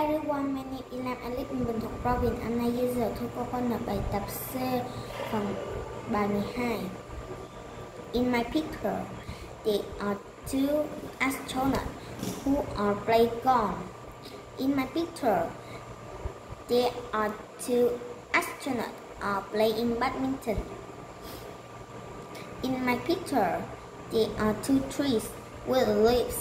everyone, my name is Lam. I live in Bình Province. I'm 9 years old. Ở bài tập C phần bài 12. In my picture, there are two astronauts who are playing golf. In my picture, there are two astronauts are playing badminton. In my picture, there are two trees with leaves.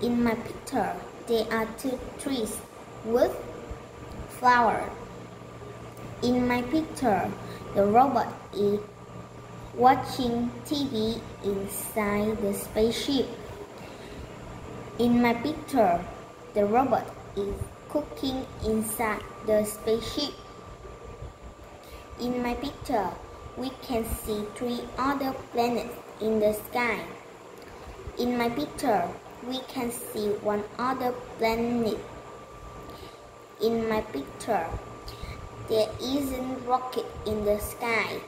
In my picture, there are two trees with flowers. In my picture, the robot is watching TV inside the spaceship. In my picture, the robot is cooking inside the spaceship. In my picture, we can see three other planets in the sky. In my picture, we can see one other planet. In my picture, there isn't rocket in the sky.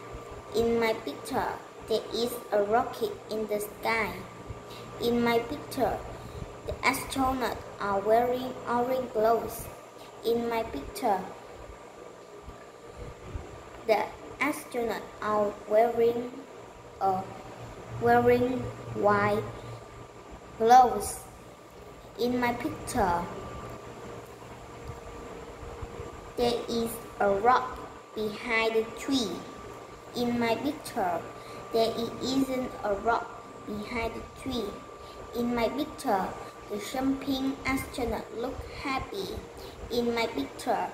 In my picture, there is a rocket in the sky. In my picture, the astronauts are wearing orange clothes. In my picture, the astronauts are wearing a wearing white clothes. In my picture, there is a rock behind the tree. In my picture, there isn't a rock behind the tree. In my picture, the jumping astronaut look happy. In my picture,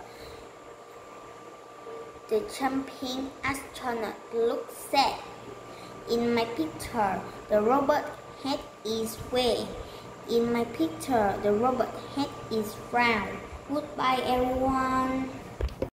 the jumping astronaut look sad. In my picture, the robot head is red. In my picture, the robot head is round. Goodbye everyone.